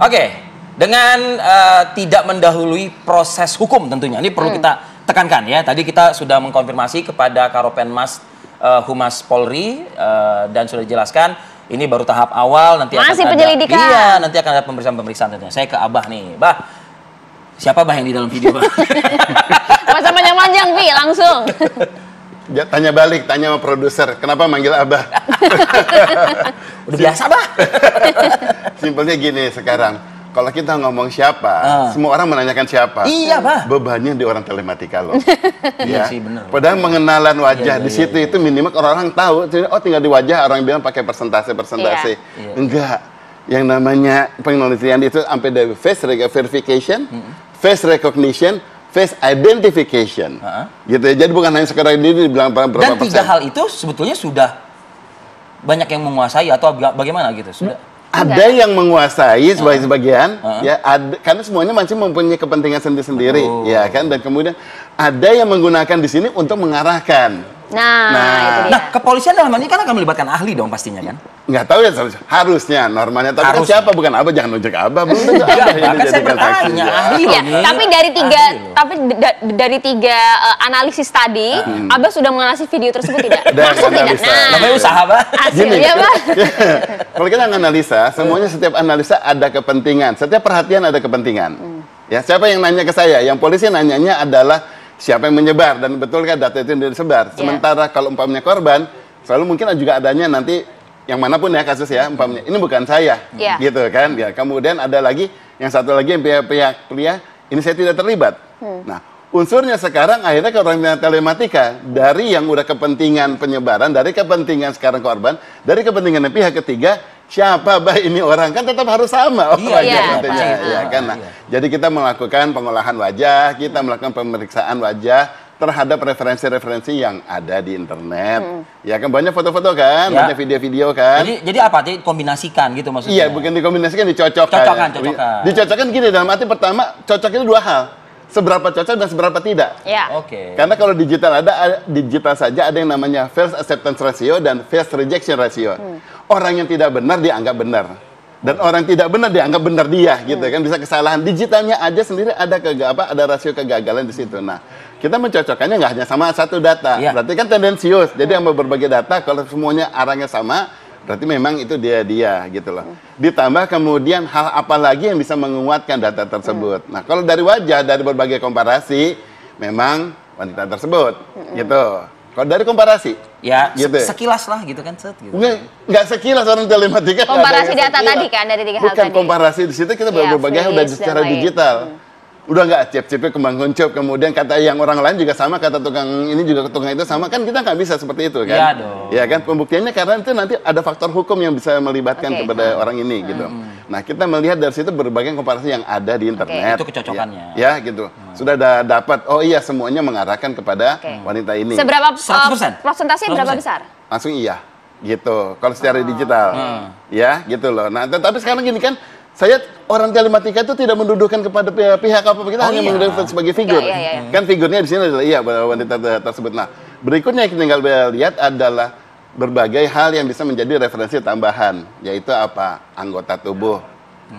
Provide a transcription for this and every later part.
Oke, dengan uh, tidak mendahului proses hukum tentunya. Ini perlu kita tekankan ya. Tadi kita sudah mengkonfirmasi kepada Karopenmas uh, Humas Polri uh, dan sudah dijelaskan ini baru tahap awal nanti Masih akan penyelidikan. ada Iya, nanti akan ada pemeriksaan-pemeriksaan tentunya. Saya ke Abah nih. Bah, siapa Bah yang di dalam video, Bah? Masa panjang-panjang, Pi, langsung. Tanya balik, tanya sama produser, kenapa manggil Abah? Udah biasa, Bah. Simpelnya gini sekarang, kalau kita ngomong siapa, Ah. semua orang menanyakan siapa. Iya, Bah. Bebannya di orang telematika loh. Iya Ya. sih, bener. Padahal mengenalan wajah Iya, di iya, situ itu minimal orang-orang tahu. Oh tinggal di wajah orang bilang pakai persentase persentase. Iya. Enggak. Yang namanya penelitian itu sampai dari face verification, face recognition, face identification. Ah. Gitu ya. Jadi bukan hanya sekedar ini dibilang berapa Dan tiga persen. hal itu sebetulnya sudah banyak yang menguasai atau baga- bagaimana gitu? Sudah. Ada yang menguasai sebagai sebagian, ya, ada, karena semuanya masih mempunyai kepentingan sendiri-sendiri, Oh. ya kan, dan kemudian ada yang menggunakan di sini untuk mengarahkan. Nah, Nah. itu dia. Nah, kepolisian dalam hal ini kan akan melibatkan ahli dong pastinya kan? Nggak tahu ya seharusnya. harusnya normalnya, tapi kan Harusnya. siapa bukan apa jangan nunjuk abah, belum tentu Enggak, abah yang kan saya dijadikan saksi. bertanya, ya. ahli Ya, tapi dari tiga, Ahli tapi da- dari tiga eh, analisis tadi, Abah sudah menganalisis video tersebut tidak? Maksud tidak? analisa. Nah, Namanya usaha, Bah. hasilnya, Bah. Kalau kita analisa, semuanya setiap analisa ada kepentingan, setiap perhatian ada kepentingan. Ya, siapa yang nanya ke saya? Yang polisi nanyanya adalah siapa yang menyebar dan betulkah data itu yang disebar. Sementara kalau umpamanya korban, selalu mungkin juga adanya nanti yang mana pun ya kasus ya, umpamanya ini bukan saya, Iya. gitu kan? Ya, kemudian ada lagi yang satu lagi yang pihak-pihak pria, ini saya tidak terlibat. Nah, unsurnya sekarang akhirnya ke orang telematika dari yang udah kepentingan penyebaran, dari kepentingan sekarang korban, dari kepentingan pihak ketiga, siapa bah ini orang kan tetap harus sama Iya, orangnya iya, nantinya, pasti. ya kan? Nah, Iya. jadi kita melakukan pengolahan wajah, kita melakukan pemeriksaan wajah terhadap referensi-referensi yang ada di internet. Ya kan banyak foto-foto kan, Ya. banyak video-video kan. Jadi jadi apa? Jadi kombinasikan gitu maksudnya? Iya, bukan dikombinasikan, dicocokkan. Cocokkan, cocokkan. Dicocokkan gini dalam arti pertama, cocok itu dua hal. Seberapa cocok dan seberapa tidak. Ya. Oke. Karena kalau digital ada ada- digital saja ada yang namanya false acceptance ratio dan false rejection ratio. Orang yang tidak benar dianggap benar. Dan orang tidak benar dianggap benar dia gitu kan bisa kesalahan digitalnya aja sendiri ada ke apa ada rasio kegagalan di situ. Nah, kita mencocokkannya nggak hanya sama satu data. Iya. Berarti kan tendensius. Jadi yang berbagai data kalau semuanya arahnya sama berarti memang itu dia dia gitu loh. Ditambah kemudian hal apa lagi yang bisa menguatkan data tersebut. Nah, kalau dari wajah dari berbagai komparasi memang wanita tersebut gitu. Kalau dari komparasi Ya, se- gitu. sekilas lah gitu kan, set gitu. Nggak, nggak sekilas orang telematika. Komparasi data sekilas. tadi kan, dari tiga hal Bukan tadi. komparasi di situ kita Iya, berbagai udah secara digital. Udah nggak cip-cipnya kembang kuncup, kemudian kata yang orang lain juga sama, kata tukang ini juga tukang itu sama, kan kita nggak bisa seperti itu kan? Iya dong. Ya kan, pembuktiannya karena itu nanti ada faktor hukum yang bisa melibatkan Oke. kepada orang ini gitu. Nah kita melihat dari situ berbagai komparasi yang ada di internet. Itu kecocokannya. Ya, ya, gitu. Sudah ada dapat, oh iya semuanya mengarahkan kepada Oke. wanita ini. Seberapa 100%? uh, prosentase berapa 100%? besar? langsung iya gitu kalau secara digital ya gitu loh nah tetapi sekarang gini kan saya orang telematika itu tidak menduduhkan kepada pihak, pihak apa kita Oh, hanya iya. mendudukan sebagai figur Iya, iya, iya. kan figurnya di sini adalah iya bahwa wanita te- tersebut nah berikutnya yang tinggal lihat adalah berbagai hal yang bisa menjadi referensi tambahan yaitu apa anggota tubuh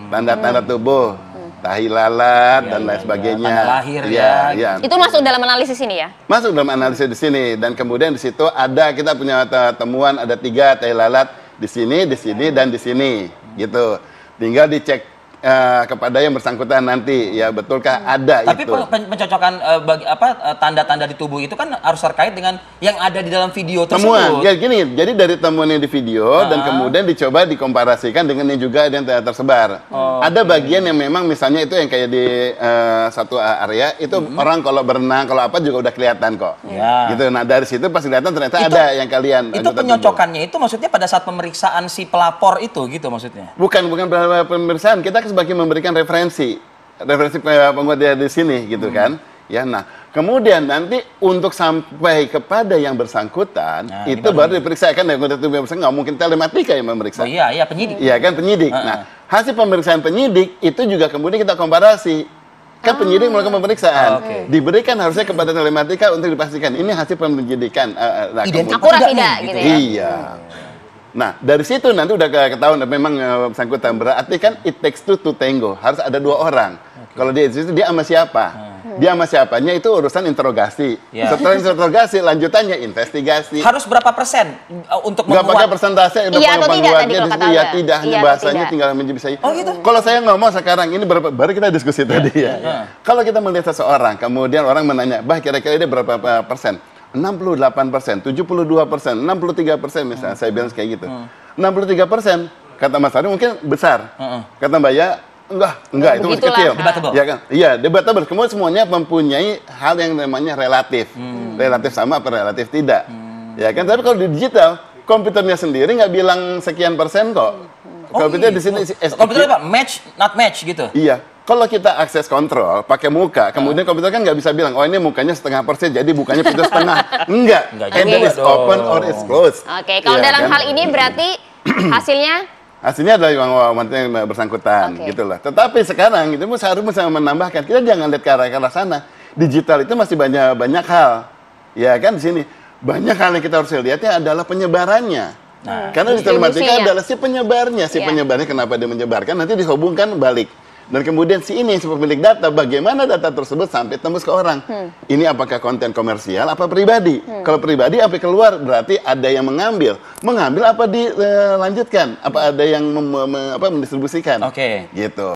tanda-tanda tubuh tahi lalat Iya, dan iya, lain iya. sebagainya Tanda lahir Iya, ya. iya. Itu masuk dalam analisis ini ya? Masuk dalam analisis di sini dan kemudian di situ ada kita punya te- temuan ada tiga tai lalat di sini, di sini dan di sini gitu. Tinggal dicek eh, kepada yang bersangkutan nanti ya betulkah ada Tapi itu. pen- pencocokan eh, bagi apa eh, tanda-tanda di tubuh itu kan harus terkait dengan yang ada di dalam video Temuan, tersebut. ya gini, jadi dari temuan yang di video dan Ah. kemudian dicoba dikomparasikan dengan yang juga yang ter- tersebar. Oh, ada bagian yang memang misalnya itu yang kayak di eh, satu area itu orang kalau berenang kalau apa juga udah kelihatan kok. Ya. Gitu. Nah dari situ pas kelihatan ternyata Itu- ada yang kalian Itu tubuh. penyocokannya itu maksudnya pada saat pemeriksaan si pelapor itu gitu maksudnya. Bukan bukan pemeriksaan, kita sebagai memberikan referensi, referensi pe- penguat dia di sini gitu Hmm. kan. Ya, nah kemudian nanti untuk sampai kepada yang bersangkutan Nah, itu baru diperiksa kan yang bersangkutan nggak mungkin telematika yang memeriksa. Oh iya, iya penyidik. Iya kan penyidik. Ah, Nah hasil pemeriksaan penyidik itu juga kemudian kita komparasi. Kan penyidik melakukan pemeriksaan, Ah. Oke. diberikan harusnya kepada telematika untuk dipastikan ini hasil penyidikan. Eh, eh, nah, Akurat tidak gitu gitu ya? Iya. Nah, dari situ nanti udah ke- ketahuan memang eh, bersangkutan berarti kan it takes two to tango. Harus ada dua orang. Kalau dia di situ dia sama siapa? Dia sama siapanya itu urusan interogasi. Ya. Setelah interogasi lanjutannya investigasi. Harus berapa persen uh, untuk Nggak pakai persentase udah Iya atau tidak tadi di kalau kata Iya Anda? tidak hanya Iya bahasanya tidak? tinggal menjadi saya. Oh, gitu? Kalau saya ngomong sekarang ini berapa baru kita diskusi tadi ya. Iya. Kalau kita melihat seseorang kemudian orang menanya, "Bah, kira-kira dia berapa uh, persen?" 68 persen, 72 persen, 63 persen misalnya saya bilang kayak gitu. 63 persen kata Mas Ari mungkin besar. Kata Mbak Ya enggak, enggak itu masih kecil. Debatable. Iya kan? Iya, debatable. Kemudian semuanya mempunyai hal yang namanya relatif. Relatif sama apa relatif tidak. Ya kan? Tapi kalau di digital, komputernya sendiri nggak bilang sekian persen kok. Komputer di sini si- Oh, Komputer apa? Match, not match gitu. Iya. Kalau kita akses kontrol pakai muka, kemudian komputer kan nggak bisa bilang, oh ini mukanya setengah persen, jadi bukannya pintu setengah. Enggak. Enggak Either is open or is closed. Oke, kalau Iya dalam kan? hal ini berarti hasilnya Hasilnya adalah yang yang bersangkutan, Oke. gitu lah. Tetapi sekarang itu bisa menambahkan, kita jangan lihat ke arah ke arah sana. Digital itu masih banyak banyak hal, ya kan di sini banyak hal yang kita harus lihatnya adalah penyebarannya. Karena digital adalah si penyebarnya, si Iya. penyebarnya kenapa dia menyebarkan, nanti dihubungkan balik. Dan kemudian si ini si pemilik data, bagaimana data tersebut sampai tembus ke orang? Ini apakah konten komersial apa pribadi? Kalau pribadi sampai keluar berarti ada yang mengambil, mengambil apa dilanjutkan? Apa ada yang mem- mem- apa mendistribusikan? Oke. Gitu.